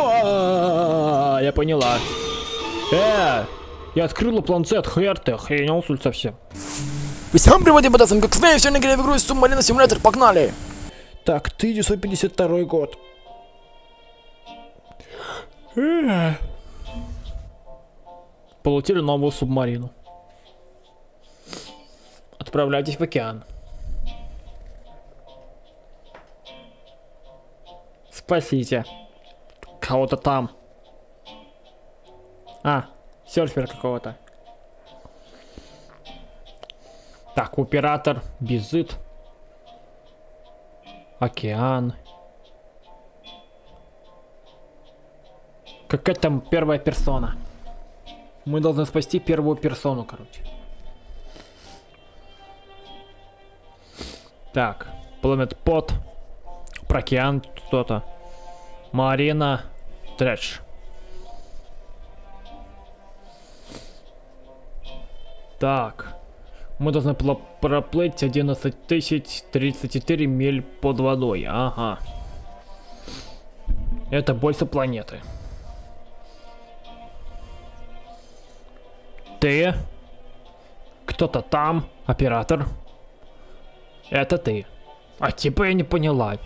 О, я поняла. Э, я открыла планшет, хер ты, охренел тут совсем. Всем привет, ребята, как смею, сегодня играем в игру Субмарина Симулятор, погнали! Так, 1952 год. Э. Получили новую субмарину. Отправляйтесь в океан. Спасите. Кого-то там. А, серфер какого-то. Так, оператор, безыт. Океан. Какая там первая персона? Мы должны спасти первую персону, короче. Так, Planet Pot. Про океан что-то. Марина. Трэш. Так. Мы должны проплыть 11 тысяч 34 миль под водой. Ага. Это больше планеты. Ты? Кто-то там? Оператор? Это ты. А типа я не поняла.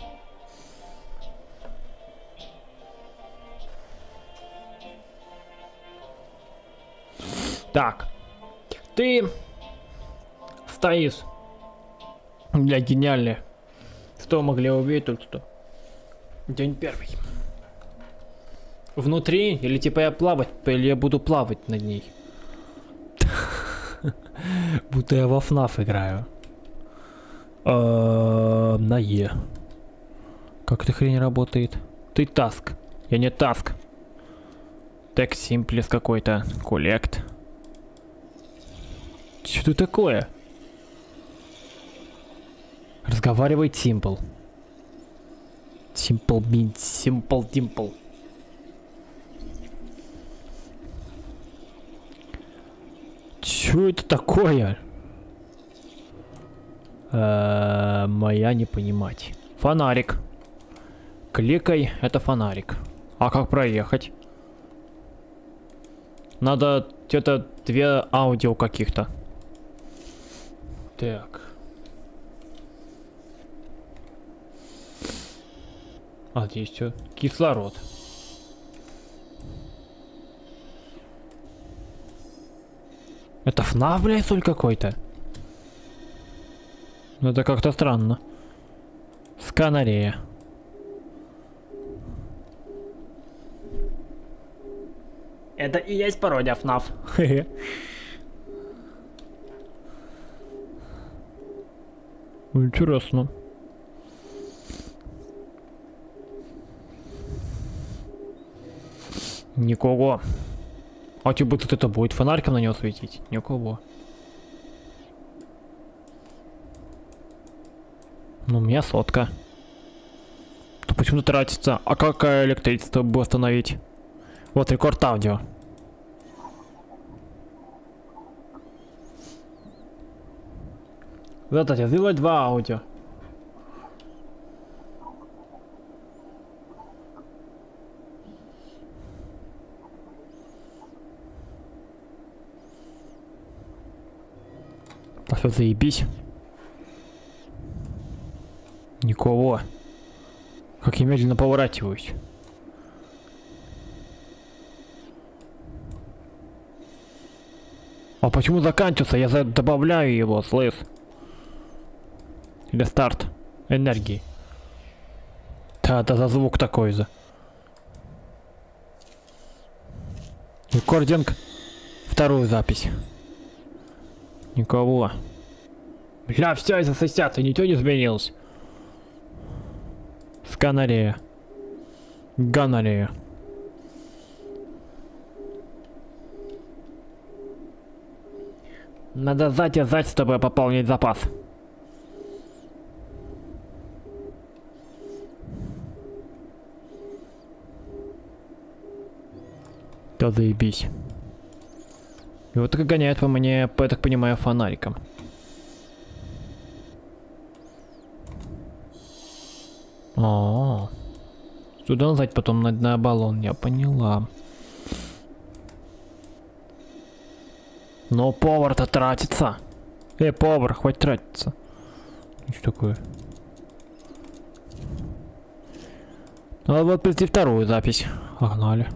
Так. Ты стоишь. Бля, гениально. Что могли увидеть только что? День первый. Внутри? Или типа я плавать? Или я буду плавать над ней? Будто я во FNAF играю. А, На Е. Как эта хрень работает? Ты таск. Я не таск. Так симплес какой-то. Коллект. Что такое? Разговаривает Simple. Simple means Simple Dimple. Чё это такое? Э, моя не понимать. Фонарик. Кликай, это фонарик. А как проехать? Надо где-то две аудио каких-то. Так. А здесь что? Кислород. Это ФНАФ, блядь, соль какой-то? Ну это как-то странно. Сканарея. Это и есть пародия ФНАФ. Интересно. Никого. А типа тут это будет фонариком на него светить? Никого. Ну, у меня сотка. То почему-то тратится. А как электричество бы остановить? Вот рекорд аудио. Задайте, сделать два аудио. А что, заебись? Никого. Как я медленно поворачиваюсь. А почему заканчивается? Я добавляю его, слышь. Или старт энергии. Да, это за звук такой же. Рекординг. Вторую запись. Никого. Бля, все из-за сосят, и ничего не изменилось. Сканорея. Ганорея. Надо затязать, чтобы пополнить запас. Да заебись. И вот так гоняет по мне, я так понимаю, фонариком. А, -а, -а. Туда назад потом на, на баллон, я поняла. Но повар-то тратится. Эй, повар, хватит тратиться. Что такое? Ну вот прийти вторую запись. Погнали.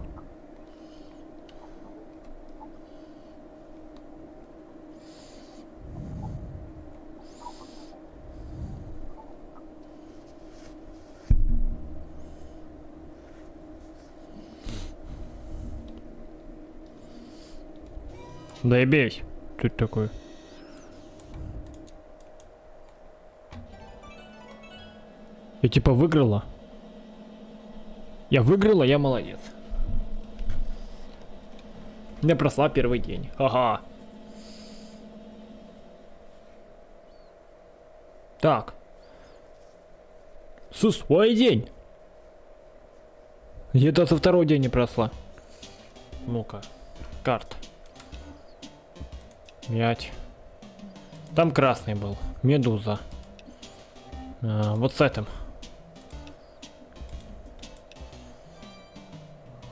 Да и бей. Что это такое? Я типа выиграла. Я выиграла, я молодец. Я просла первый день. Ага. Так. Сус, свой день. Я-то со второй день не просла. Ну-ка. Карт. Мять. Там красный был. Медуза. А, вот с этим.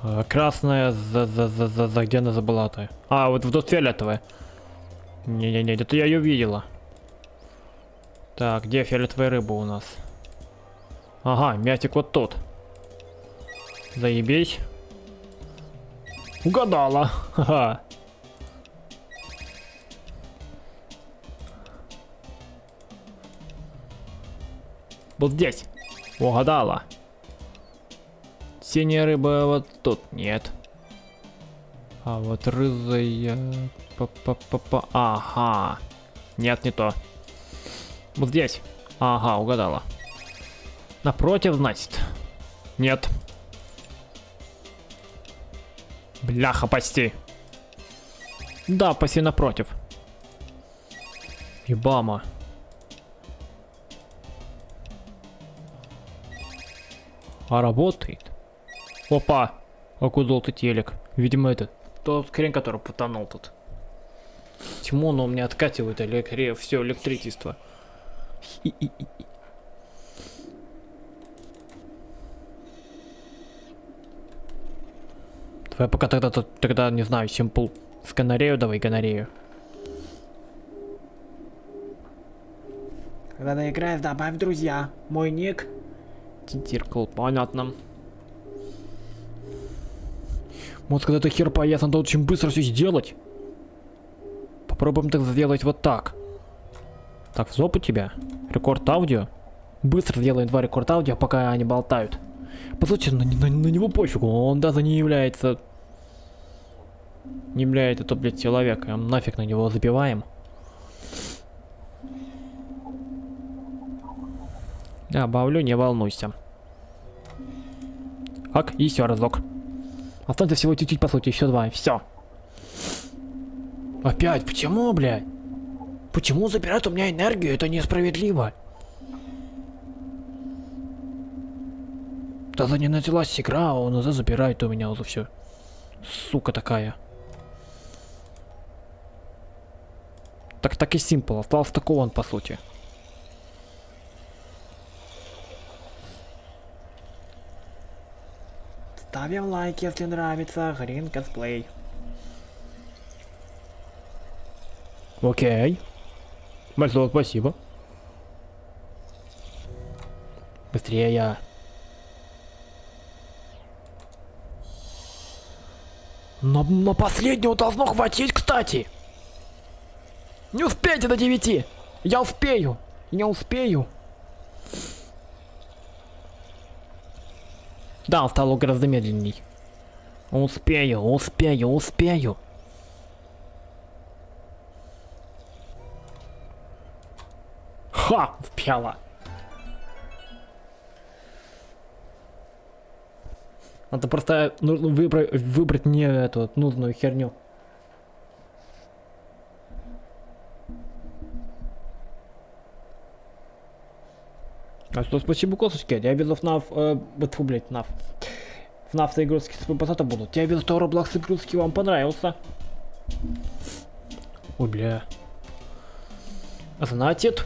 А, красная за, за, за, за, за где она забыла-то? А, вот в тот фиолетовая. Не-не-не, это я ее видела. Так, где фиолетовая рыба у нас? Ага, мятик вот тут. Заебись. Угадала. Ха-ха. Вот здесь. Угадала. Синяя рыба вот тут нет. А вот рызая... Па -па -па -па. Ага. Нет, не то. Вот здесь. Ага, угадала. Напротив, значит. Нет. Бляха, почти. Да, почти напротив. Ебама. А работает. Опа! Окудал ты телек. Видимо, это тот хрен, который потонул тут. Тьму, но мне откативает электри... все электричество. Давай пока тогда, тогда не знаю, симпл. С гонорею давай, гонорею. Когда наиграешь, добавь друзья. Мой ник. Тинтиркл, понятно. Может, когда это хер поест, надо очень быстро все сделать. Попробуем так сделать вот так. Так, в зопу тебя. Рекорд аудио. Быстро сделаем два рекорд аудио, пока они болтают. По сути, на, на, на него пофигу, он даже не является... Не является то, блядь, человеком. Нафиг на него забиваем. Добавлю, не волнуйся. Ак, еще разок. Останется всего чуть-чуть, по сути, еще два, все. Опять, почему, блядь? Почему забирают у меня энергию? Это несправедливо. Даже не началась игра, а он уже забирает у меня уже все. Сука такая. Так так и симпл, остался такого он по сути. Ставим лайк, если нравится Green Cosplay. Окей. Большое спасибо. Быстрее я. Но на последнего должно хватить, кстати. Не успейте до девяти. Я успею. Я успею. Да, он стал гораздо медленней. Успею, успею, успею. Ха! Впяла. Надо просто нужно выбрать, выбрать не эту нужную херню. А что, спасибо, косточки. Я видел FNAF... Э, фу, блядь, FNAF. FNAF игрушки с позата будут. Я видел, что Roblox игрушки вам понравился. Ой, бля. Значит,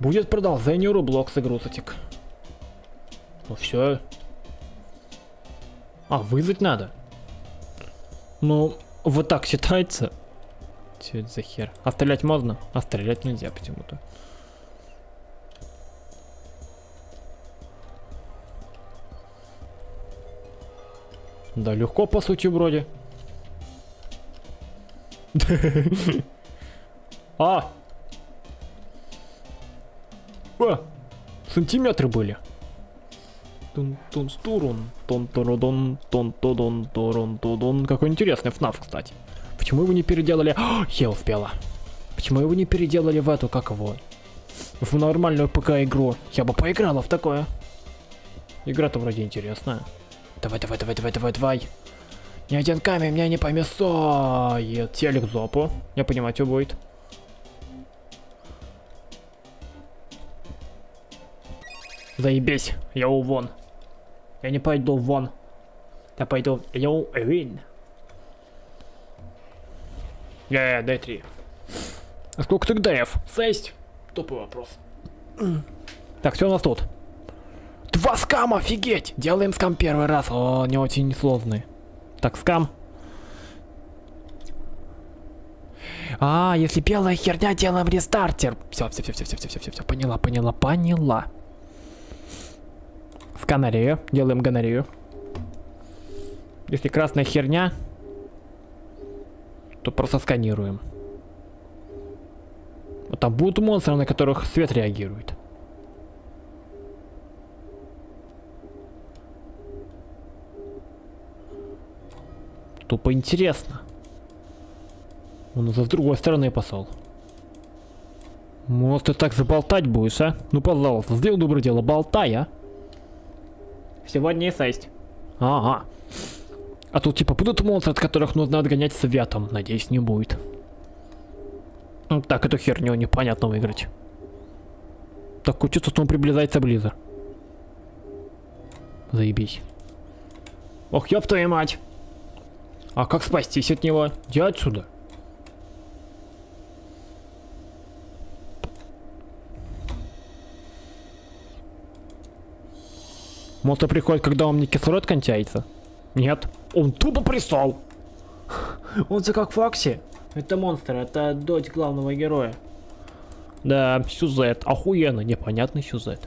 будет продолжение Roblox игрушек. Ну все. А, вызвать надо. Ну, вот так считается. Че это за хер? А стрелять можно? А стрелять нельзя почему-то. Да, легко по сути вроде. А! А! Сантиметры были. Тун тун стурун, тон тородон, тон тодон, торон тодон. Какой интересный ФНАФ, кстати. Почему его не переделали? О, я успела. Почему его не переделали в эту, как его? В нормальную ПК-игру. Я бы поиграла в такое. Игра-то вроде интересная. Давай, давай, давай, давай, давай, давай. Ни один камень меня не помешает. Телек в зопу. Я понимаю, что будет. Заебись, я вон. Я не пойду вон. Я пойду, я вин. Я, дай три. А сколько ты даев? Шесть. Тупый вопрос. Так, что у нас тут? Два скама, офигеть! Делаем скам первый раз. О, не очень сложный. Так, скам. А, если белая херня, делаем рестартер. Все, все, все, все, все, все, все, все, поняла, поняла, поняла. В канарею. Делаем гонорею. Если красная херня, то просто сканируем. Вот там будут монстры, на которых свет реагирует. Тупо интересно. Он за с другой стороны посол. Может ты так заболтать будешь, а? Ну пожалуйста, сделай доброе дело, болтай, а? Сегодня и сесть. Ага. А тут типа будут монстры, от которых нужно отгонять светом. Надеюсь, не будет. Ну, так, эту херню непонятно выиграть. Так, чувство, что он приближается близко. Заебись. Ох, ёб твою мать. А как спастись от него? Иди отсюда. Монстр приходит, когда у меня кислород кончается? Нет. Он тупо присол. Он же как Фокси. Это монстр, это дочь главного героя. Да, сюжет. Охуенно, непонятный сюжет.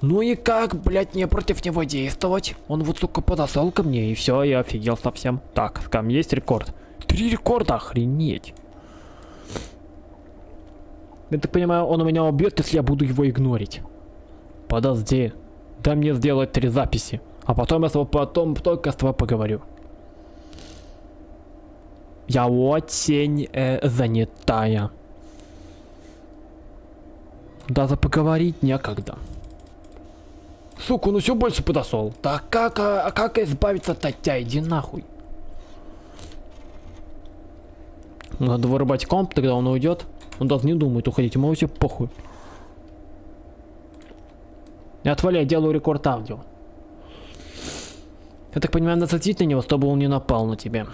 Ну и как, блядь, мне против него действовать? Он вот сука подошел ко мне, и все, я офигел совсем. Так, там есть рекорд. Три рекорда, охренеть. Я так понимаю, он у меня убьет, если я буду его игнорить. Подожди. Дай мне сделать три записи. А потом я с тобой потом только с тобой поговорю. Я очень э, занятая. Даже поговорить некогда. Сука, ну все больше подошел. Так как, а, как избавиться от тебя? Иди нахуй. Надо вырубать комп, тогда он уйдет. Он даже не думает уходить, ему вообще похуй. Не отвали, я делаю рекорд аудио. Я так понимаю, надо на него, чтобы он не напал на тебя.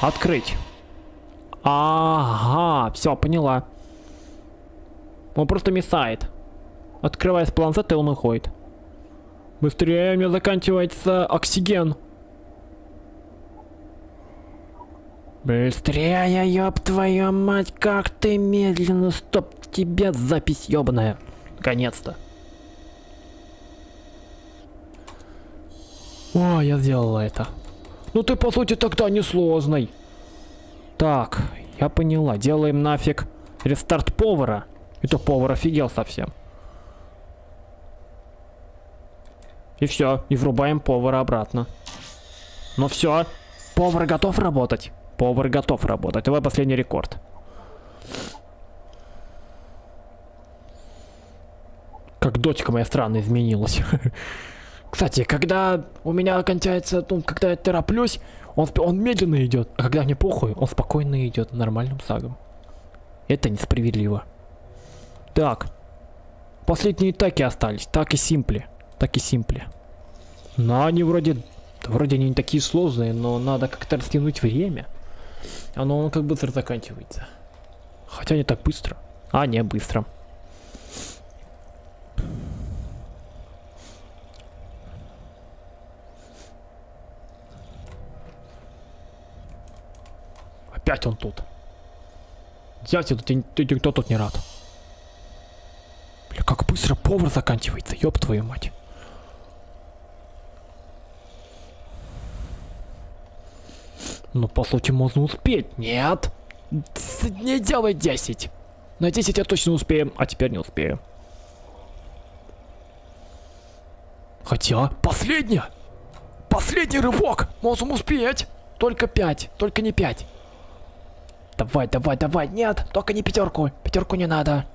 Открыть. Ага, все, поняла. Он просто мешает. Открывая с планшета, он уходит. Быстрее, у меня заканчивается оксиген. Быстрее, ёб твою мать, как ты медленно, стоп, тебе запись ёбаная. Наконец-то. О, я сделала это. Ну ты по сути тогда не сложный. Так, я поняла. Делаем нафиг рестарт повара. Это повар офигел совсем. И все, и врубаем повара обратно. Ну все, повар готов работать. Повар готов работать. Давай последний рекорд. Как дочка моя странно изменилась. Кстати, когда у меня кончается, ну, когда я тороплюсь, он, он медленно идет, а когда мне похуй, он спокойно идет нормальным сагом. Это несправедливо. Так. Последние таки остались. Так и симпли так и Симпли. Но они вроде, вроде они не такие сложные, но надо как-то растянуть время. Оно он как быстро заканчивается. Хотя не так быстро. А, не быстро. Опять он тут. Дядя, ты, ты, кто тут не рад? Бля, как быстро повар заканчивается, ёб твою мать. Ну, по сути, можно успеть. Нет. Не делай 10. На 10 я точно успеем, а теперь не успею. Хотя, последняя. Последний рывок. Можем успеть. Только 5, только не 5. Давай, давай, давай. Нет, только не пятерку. Пятерку не надо.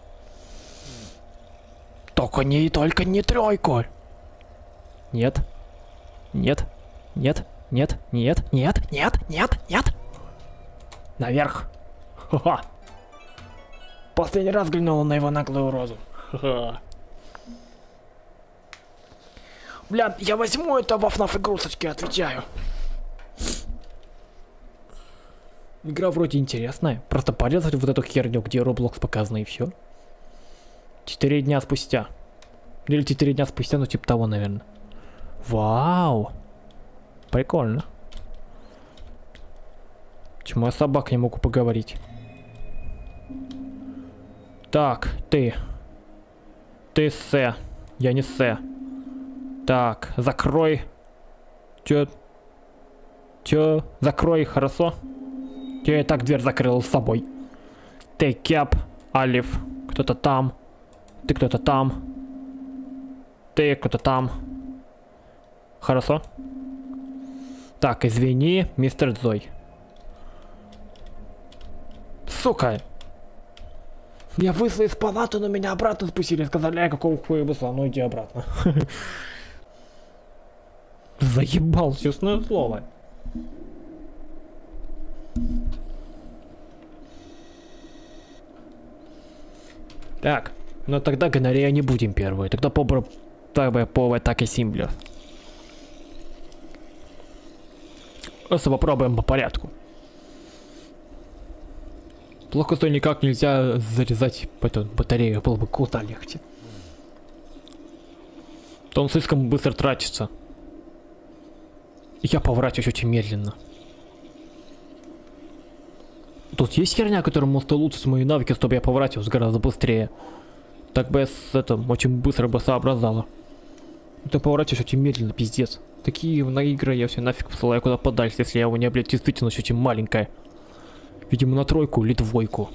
Только не, только не тройку. Нет. Нет. Нет. Нет. Нет. Нет. Нет. Нет. Нет. Наверх. Ха-ха. Последний раз глянул на его наглую розу. Ха-ха. Бля, я возьму это во FNAF игрушечки, отвечаю. Игра вроде интересная. Просто порезать вот эту херню, где Roblox показано и все. Четыре дня спустя. Или четыре дня спустя, ну типа того, наверное. Вау. Прикольно. Почему я собак не могу поговорить? Так, ты. Ты С. Я не С. Так, закрой. Чё? Чё? Закрой, хорошо? Я так дверь закрыл с собой. Ты Кеп, Алиф, кто-то там. Ты кто-то там. Ты кто-то там. Хорошо? Так, извини, мистер Зой. Сука! Я вышел из палаты, но меня обратно спустили. Сказали, а какого хуя вышла? Ну иди обратно. Заебал, честное слово. Так, но тогда гонорея не будем первой. Тогда побро... Тогда по атаке симблер. Просто попробуем по порядку. Плохо, что никак нельзя зарезать эту батарею, было бы куда легче. То он слишком быстро тратится. Я поворачиваюсь очень медленно. Тут есть херня, которая может улучшить мои навыки, чтобы я поворачивался гораздо быстрее. Так бы я с этим очень быстро бы сообразала. Ты поворачиваешь очень медленно, пиздец. Такие на игры я все нафиг посылаю куда подальше, если я его не, блядь, действительно очень маленькая. Видимо, на тройку или двойку.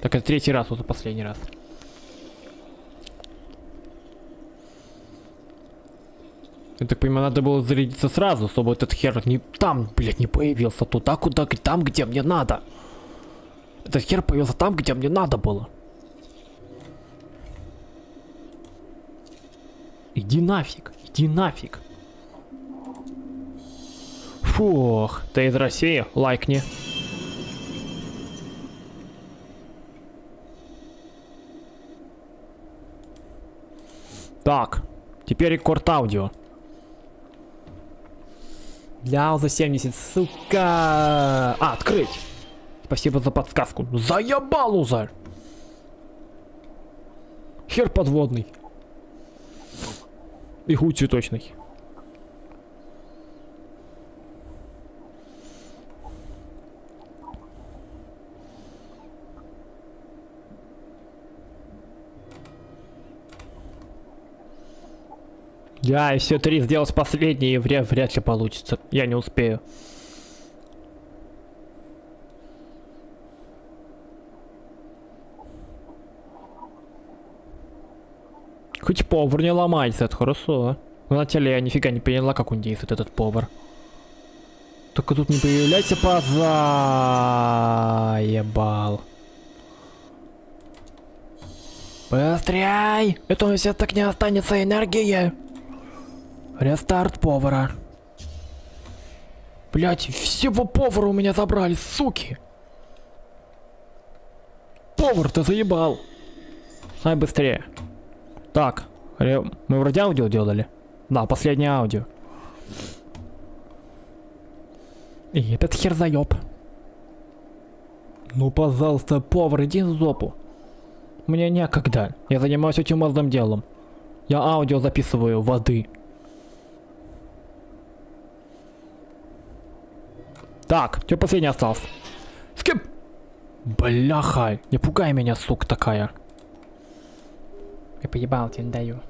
Так это третий раз, вот последний раз. Я так понимаю, надо было зарядиться сразу, чтобы этот хер не там, блядь, не появился. Туда, куда, там, где мне надо. Этот хер появился там, где мне надо было. Иди нафиг, иди нафиг. Фух, ты из России? Лайкни. Так, теперь рекорд аудио. Бля, за 70, сука. А, открыть. Спасибо за подсказку. Заебал, Узар. Хер подводный. И хуй цветочный. Я все три сделать последние, вряд, вряд ли получится. Я не успею. Хоть повар не ломается, это хорошо. Но на теле я нифига не поняла, как он действует, этот повар. Только тут не появляйся, поза ебал. Быстрей! Это у тебя так не останется энергии. Рестарт повара. Блять, всего повара у меня забрали, суки. Повар, ты заебал. Давай быстрее. Так, мы вроде аудио делали. Да, последнее аудио. И этот хер заеб. Ну, пожалуйста, повар, иди в зопу. Мне некогда. Я занимаюсь очень важным делом. Я аудио записываю воды. Так, что последний остался? Скип! Бляха, не пугай меня, сука такая. Я поебал тебе, даю.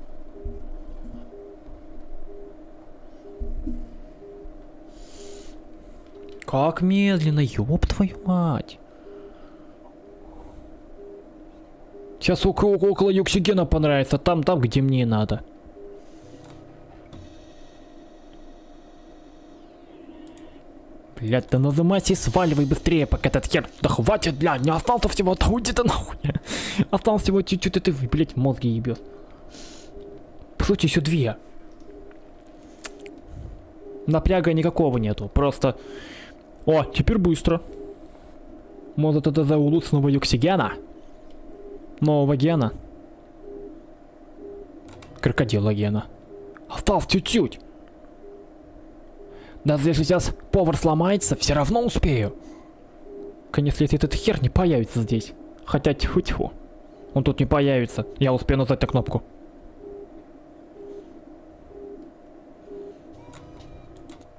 Как медленно, ёб твою мать. Сейчас около, около Юксигена понравится, там, там, где мне надо. Блядь, да нажимайся и сваливай быстрее, пока этот хер... Да хватит, бля, не остался всего, да уйди ты нахуй. Осталось всего чуть-чуть, и ты, блядь, мозги ебешь. По сути, еще две. Напряга никакого нету, просто... О, теперь быстро. Может это за улучшенного Юксигена? Нового гена? Крокодила гена. Осталось чуть-чуть. Даже если сейчас повар сломается, все равно успею. Конечно, если этот хер не появится здесь. Хотя тьфу-тьфу. Он тут не появится. Я успею нажать на кнопку.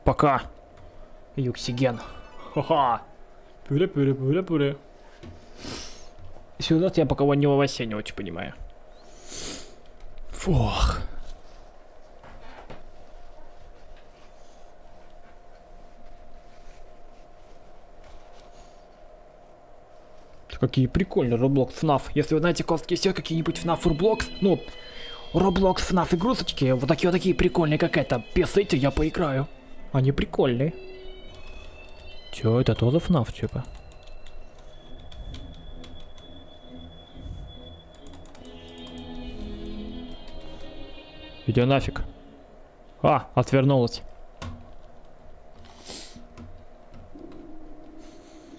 Пока. Юксиген. Ха-ха. Пюре-пюре-пюре-пюре. Сюжет я пока не вообще не очень понимаю. Фух. Какие прикольные Roblox FNAF. Если вы знаете костки все какие-нибудь FNAF Roblox, ну, Roblox FNAF игрушечки, вот такие вот такие прикольные, как это, писайте, я поиграю. Они прикольные. Чё, это тоже FNAF, типа? Иди нафиг. А, отвернулась.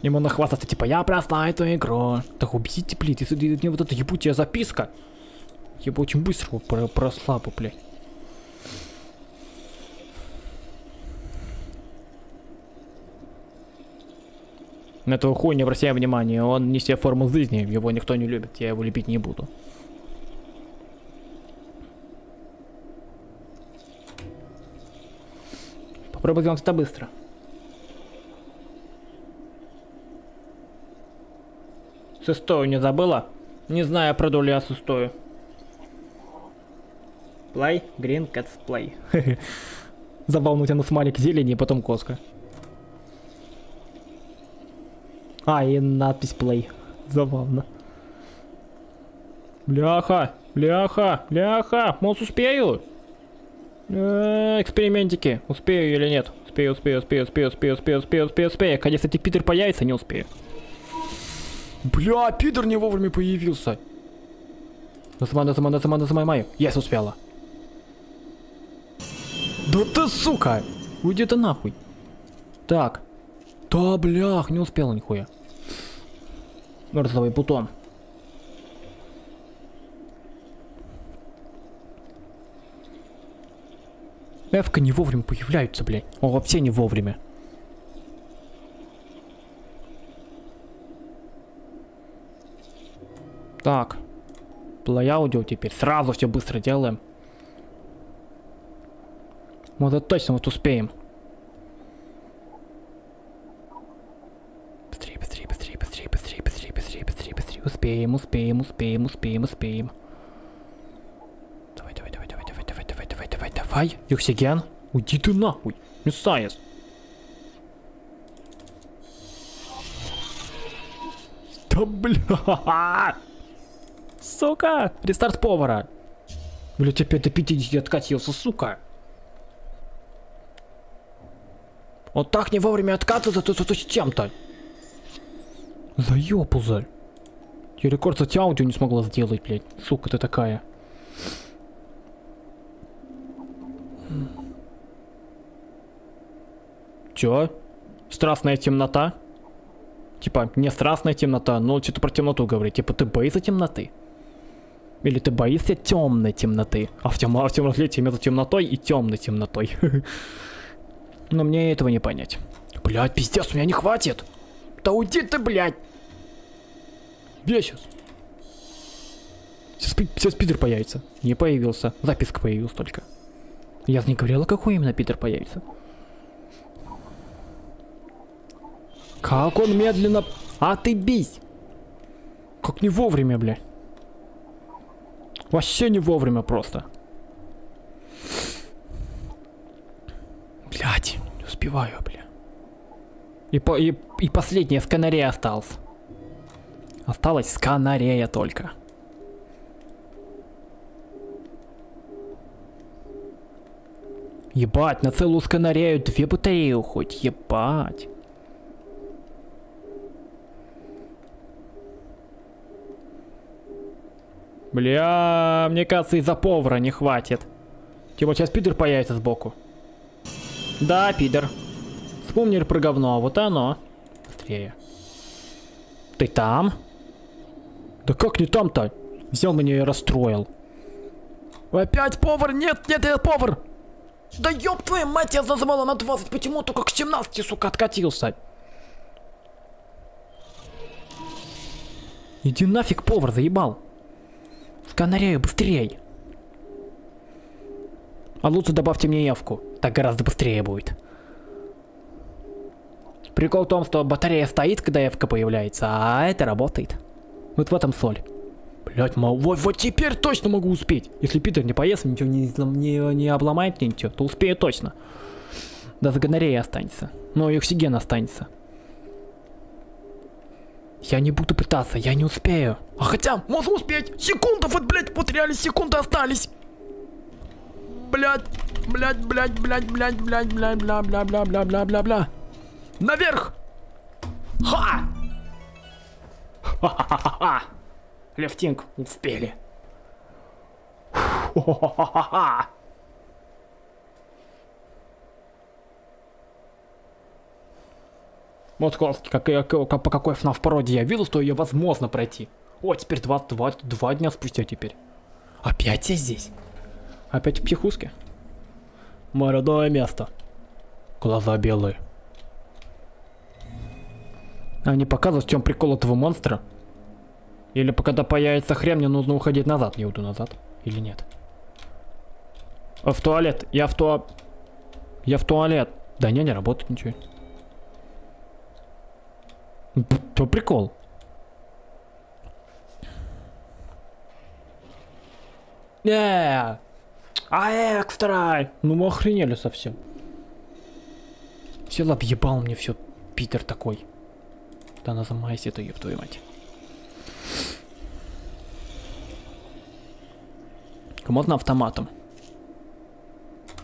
Ему нахвастаться, типа, я прошла эту игру. Так убейте, блядь, если не вот эта ебучая записка. Я бы очень быстро про прошла бы, блядь. На этого хуя не обращай внимания, он не себе форму жизни, его никто не любит, я его любить не буду. Попробуй сделать это быстро. Шестую не забыла? Не знаю, пройду ли я шестую. Play, green, cats, play. Забавно у тебя на смайлик зелени и потом коска. А, и надпись play. Забавно. Бляха, бляха, бляха, может успею? Э, экспериментики. Успею или нет? Успею, успею, успею, успею, успею, успею, успею, успею, успею. Кстати, Питер появится, не успею. Бля, Питер не вовремя появился. Нажимай, нажимай, нажимай, нажимай, маю. Yes, успела. Да ты, сука! Уйди ты нахуй. Так. Да, блях, не успела нихуя. Розовый бутон. Эвка не вовремя появляются, блядь. О, вообще не вовремя. Так. Play аудио теперь. Сразу все быстро делаем. Может точно вот успеем. Быстрее, быстрее, быстрее, быстрее, быстрее, быстрее, быстрее, быстрее, быстрее. Успеем, успеем, успеем, успеем, успеем. Давай, давай, давай, давай, давай, давай, давай, давай, давай, давай. Юксиген, уйди ты нахуй. Мессайс. Да бля. Сука! Рестарт повара! Блять, опять до 50 откатился, сука! Вот так не вовремя откатываться, то что с тем-то. Заёпузаль. Я рекорд за аудио не смогла сделать, блядь. Сука ты такая. Чё? Страстная темнота? Типа, не страстная темнота, но что-то про темноту говорит. Типа, ты боишься темноты? Или ты боишься темной темноты? А в, тем, а различие между темнотой и темной темнотой. Но мне этого не понять. Блять, пиздец, у меня не хватит. Да уйди ты, блядь. Где сейчас? Питер появится. Не появился. Записка появилась только. Я не говорила, какой именно Питер появится. Как он медленно... А ты бись! Как не вовремя, бля. Вообще не вовремя просто. Блять, не успеваю, бля. И, по, и, и последняя сканарея осталась. Осталась сканарея только. Ебать, на целую сканарею две батареи уходит, ебать. Бля, мне кажется, из-за повара не хватит. Типа сейчас пидор появится сбоку. Да, пидор. Вспомнили про говно, вот оно. Быстрее. Ты там? Да как не там-то? Взял меня и расстроил. Опять повар? Нет, нет, это повар! Да ёб твою мать, я называла на 20, почему только к 17, сука, откатился? Иди нафиг, повар, заебал. Сканарею, быстрей. А лучше добавьте мне явку, так гораздо быстрее будет. Прикол в том, что батарея стоит, когда явка появляется, а это работает. Вот в этом соль. Блять, вот, вот теперь точно могу успеть. Если Питер не поест, ничего не, не, не обломает ничего, то успею точно. Даже гонорея останется. Но и оксиген останется. Я не буду пытаться, я не успею. А хотя, можно успеть. Секунды, вот, блядь, вот реально секунды остались. Блядь, блядь, блядь, блядь, блядь, блядь, блядь, бля, бля, бля, бля, бля, бля, бля. Наверх! Ха! Ха-ха-ха-ха! Лефтинг, успели. Ха-ха-ха-ха! Вот классно, как, как, по какой FNAF породе я видел, что ее возможно пройти. О, теперь два, два, два дня спустя теперь. Опять я здесь? Опять в психушке? Мое родное место. Глаза белые. А не показывают, в чем прикол этого монстра? Или когда появится хрен, мне нужно уходить назад. Я уйду назад. Или нет? А в туалет. Я в туа... Я в туалет. Да не, не работает ничего. Что прикол? Не, а экстра! Ну мы охренели совсем. Сел объебал мне все, Питер такой. Да назамайся это, еб твою мать. Можно автоматом.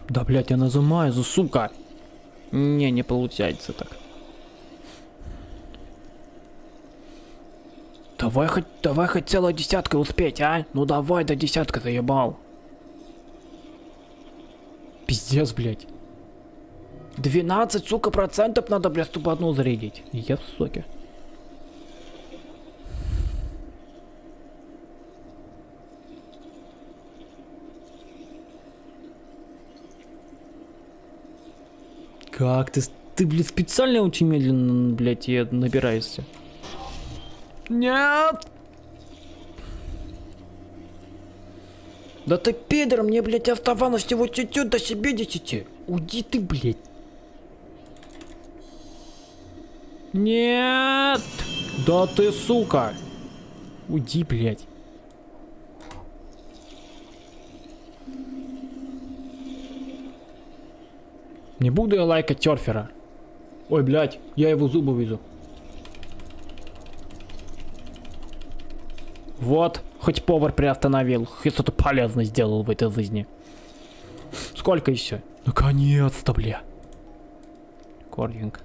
Да, блядь, я нажимаю, сука. Не, не получается так. Давай хоть, давай хоть целая десятка успеть, а? Ну давай до десятка заебал. Пиздец, блядь. 12, сука, процентов надо, блядь, чтобы одну зарядить. Я в соке. Как ты, ты, блядь, специально очень медленно, блядь, и набираешься. Нет! Да ты пидор, мне, блядь, оставалось всего чуть-чуть до себе десяти. Уйди ты, блядь. Нет! Да ты, сука! Уйди, блядь. Не буду я лайкать терфера. Ой, блядь, я его зубы везу. Вот, хоть повар приостановил, хоть что-то полезно сделал в этой жизни. Сколько еще? Наконец-то, бля. Кординг.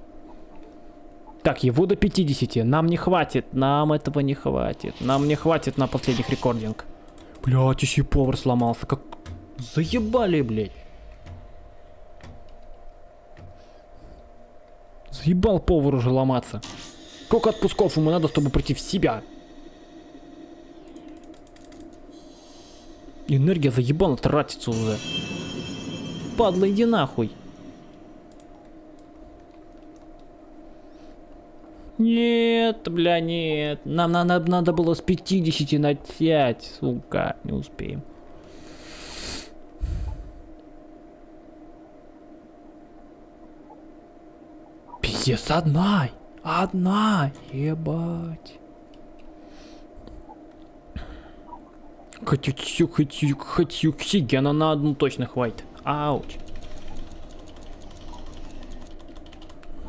Так, его до 50. Нам не хватит. Нам этого не хватит. Нам не хватит на последних рекординг. Блять, еще и повар сломался. Как... Заебали, блядь. Заебал повар уже ломаться. Сколько отпусков ему надо, чтобы прийти в себя? Энергия заебала тратится уже. Падла, иди нахуй. Нет, бля, нет. Нам надо, надо было с 50 начать, сука. Не успеем. Пиздец, одна. Одна. Ебать. Хочу, хочу, хочу, хочу, оксигена на одну точно хватит. Ауч.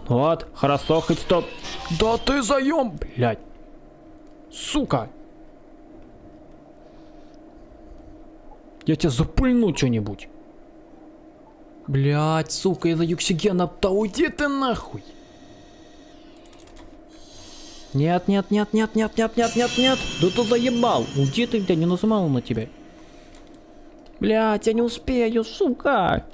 Вот, хорошо, хоть стоп. Да ты заем! Блять. Сука. Я тебя запульну что-нибудь. Блять, сука, из-за оксигена. Да уйди ты нахуй. Нет, нет, нет, нет, нет, нет, нет, нет, нет. Да ты заебал. Уйди ты, блядь, не нажимал на тебя. Блять, я не успею, сука.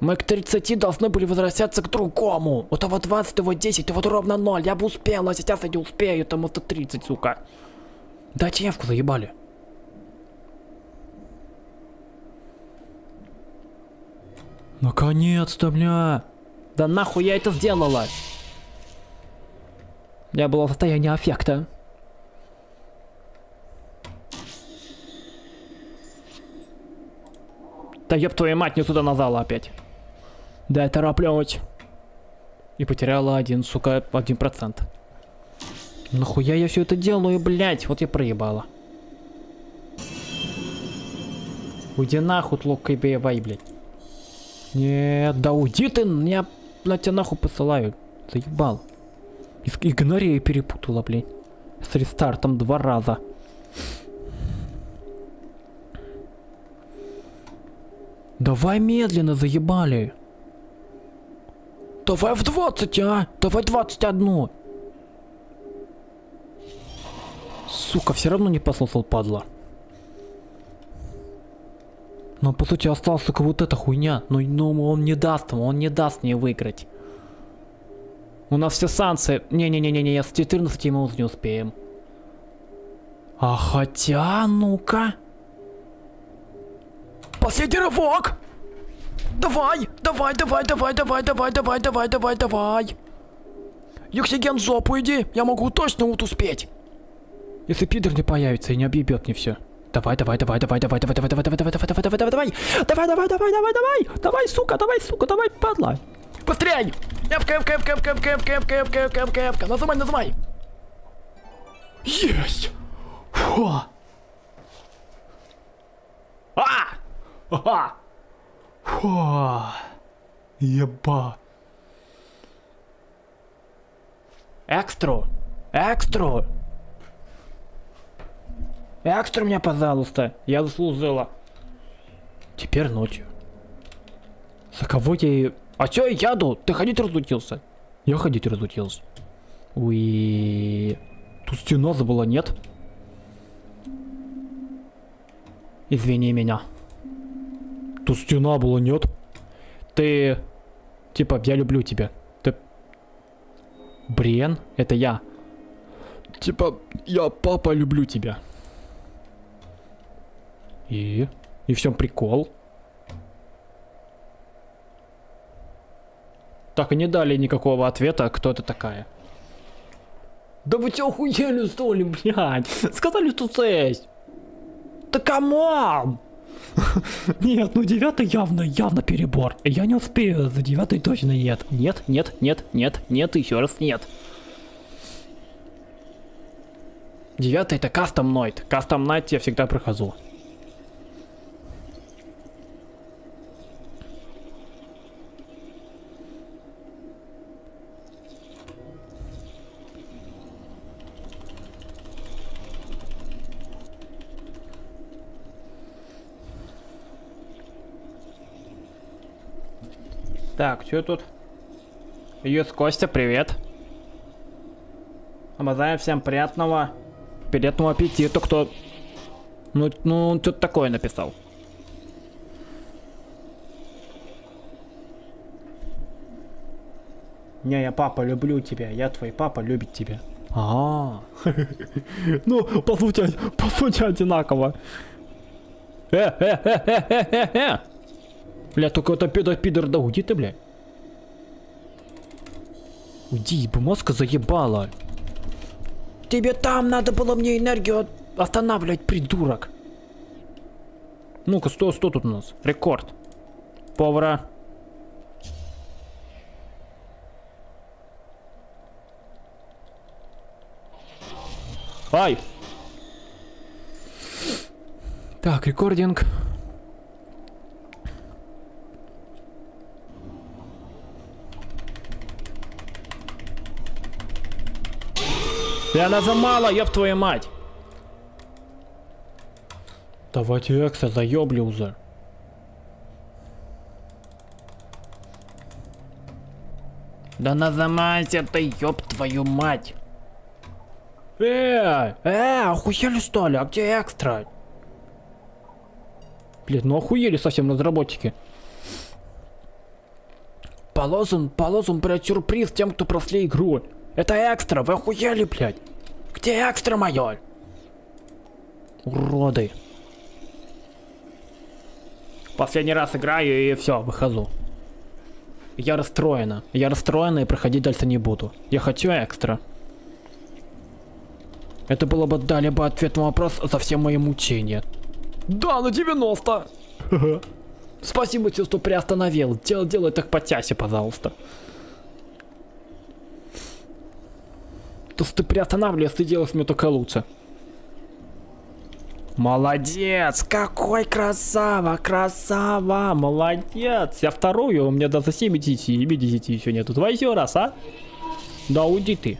Мы к 30 должны были возвращаться к другому. У того 20, у того 10, у того ровно 0. Я бы успел, а сейчас я не успею, там это 30, сука. Дайте явку, заебали. Наконец-то, бля. Да нахуй я это сделала? Я была в состоянии аффекта. Да ёб твою мать, не туда назала опять. Да, тороплюсь. И потеряла один, сука, один процент. Нахуя я все это делаю, блять? Вот я проебала. Уйди нахуй, лук и боевай, блядь. Нет, да уйди ты, меня, блядь, тебя нахуй посылаю. Заебал. Игнория перепутала, блядь. С рестартом два раза. Давай медленно, заебали. Давай в 20, а? Давай 21. Сука, все равно не послушал, падла. Но по сути осталась только вот эта хуйня. Но, но он не даст он не даст мне выиграть. У нас все санкции. Не-не-не-не, с 14 мы не успеем. А хотя, ну-ка. Последний рывок! Давай, давай, давай, давай, давай, давай, давай, давай, давай, давай. Юксиген, в жопу иди, я могу точно вот успеть. Если пидор не появится и не объебет мне все. Давай, давай, давай, давай, давай, давай, давай, давай, давай, давай, давай, давай, давай, давай, давай, давай, давай, давай, давай, сука, давай, сука, давай, падла. Быстрей! Эвка, эвка, эвка, эвка, эвка, эвка, эвка, эвка, эвка, эвка, эвка, нажимай, нажимай. Есть! Фу! А! Ага! Фу! Еба! Экстру! Экстру! Экстра меня, пожалуйста! Я заслужила. Теперь ночью. За кого я... А чё яду? Ты ходить разутился? Я ходить разутился. Уи. Тут стена забыла, нет? Извини меня. Тут стена была, нет? Ты... Типа, я люблю тебя. Ты... Брен? Это я. Типа, я папа люблю тебя. И? И в прикол? Так и не дали никакого ответа, кто это такая. Да вы что охуели что ли, блядь? Сказали, что есть. Да come on! Нет, ну девятый явно, явно перебор. Я не успею, за девятый точно нет. Нет, нет, нет, нет, нет, еще раз нет. Девятый это custom night. Custom night я всегда прохожу. Так, что тут? Юс Костя, привет. Обозаем всем приятного, приятного аппетита, кто... Ну, ну, он что-то такое написал. Не, я папа, люблю тебя. Я твой папа, любит тебя. А, ну, по сути, по сути одинаково. Э, э, э, э, э, э, э. Бля, только это пидор, пидор, да уйди ты, бля. Уйди, мозга заебала. Тебе там надо было мне энергию останавливать, придурок. Ну-ка, что, что тут у нас? Рекорд. Повара. Ай! Так, рекординг. Я нажимала, ёб твою мать! Давайте экса заёбли уже. Да нажимайте ты, ёб твою мать! Э, э, охуели что ли? А где экстра? Блин, ну охуели совсем разработчики. Положен, положен, блядь, сюрприз тем, кто прошли игру. Это экстра, вы охуели, блядь? Где экстра моё? Уроды. Последний раз играю и все, выхожу. Я расстроена. Я расстроена и проходить дальше не буду. Я хочу экстра. Это было бы дали бы ответ на вопрос за все мои мучения. Да, на 90! Спасибо тебе, что приостановил. Дел, делай так по тясе, пожалуйста. То, ты приостанавливаешь, ты делаешь мне только лучше. Молодец! Какой красава! Красава! Молодец! Я вторую, у меня даже 70, 70 еще нету. Давай еще раз, а? Да уйди ты.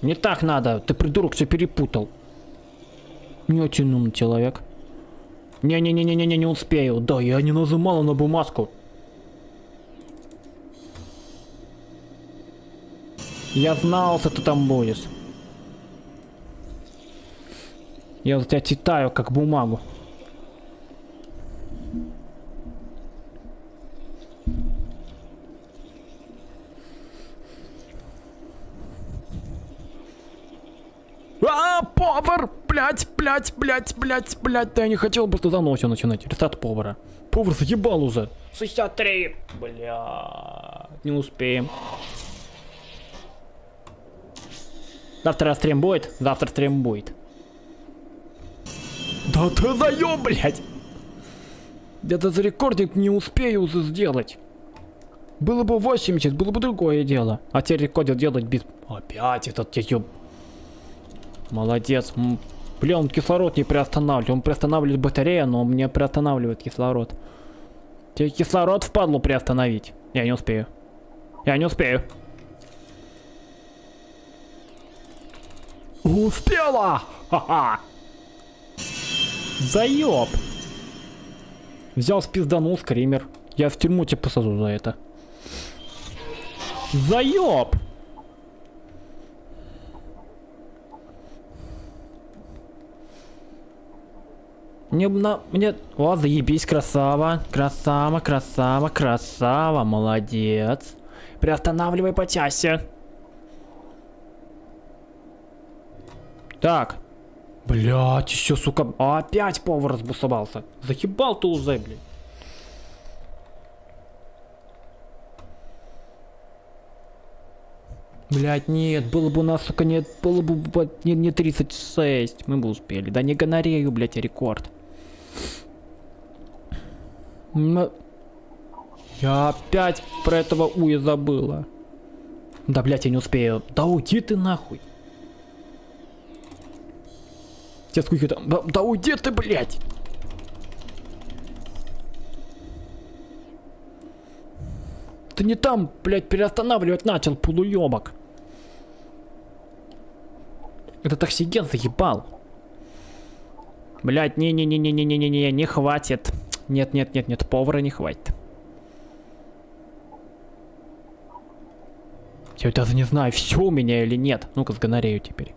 Не так надо, ты придурок все перепутал. Не очень умный человек. Не-не-не-не-не, не успею. Да, я не нажимала на бумажку. Я знал, что ты там будешь. Я за тебя читаю, как бумагу. А, повар! Блять, блять, блять, блять, блять. Да я не хотел просто за ночью начинать. Рестарт повара. Повар заебал уже. 63. Бля, не успеем. Завтра стрим будет? Завтра стрим будет. Да ты заеб, блядь! Даже рекординг не успею сделать. Было бы 80, было бы другое дело. А теперь рекординг делать без... Опять этот ёб... Молодец. Бля, он кислород не приостанавливает. Он приостанавливает батарею, но он не приостанавливает кислород. Тебе кислород впадлу приостановить. Я не успею. Я не успею. Успела! Ха-ха! Заеб! Взял спизданул скример. Я в тюрьму тебе посажу за это. Заеб! Мне на... Мне... О, заебись, красава. Красава, красава, красава. Молодец. Приостанавливай по часе. Так. Блять, еще, сука. Опять повар разбусовался. Захибал ты уже, блин. Блять, нет, было бы у нас, сука, нет, было бы не, не 36, мы бы успели. Да не гонорею, блять, а рекорд. Но... Я опять про этого Уя забыла. Да, блять, я не успею. Да уйди ты нахуй. Сейчас сколько там? Да, да уйди ты, блядь! Ты не там, блядь, переостанавливать начал, полуёбок. Этот оксиген заебал. Блядь, не-не-не-не-не-не-не, не хватит. Нет, нет, нет, нет, повара не хватит. Я даже не знаю, все у меня или нет. Ну-ка, сгонорею теперь.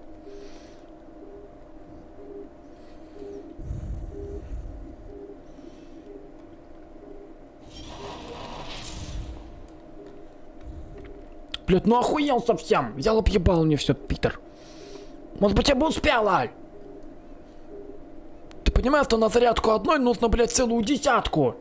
Блять, ну охуел совсем. Взял объебал мне все, Питер. Может быть, я бы успел, Аль? Ты понимаешь, что на зарядку одной нужно, блядь, целую десятку?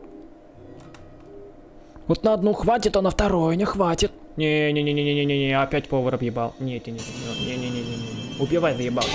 Вот на одну хватит, а на вторую не хватит. Не-не-не-не-не-не-не, опять повар объебал. Нет, не-не-не-не-не-не-не. Убивай, заебал.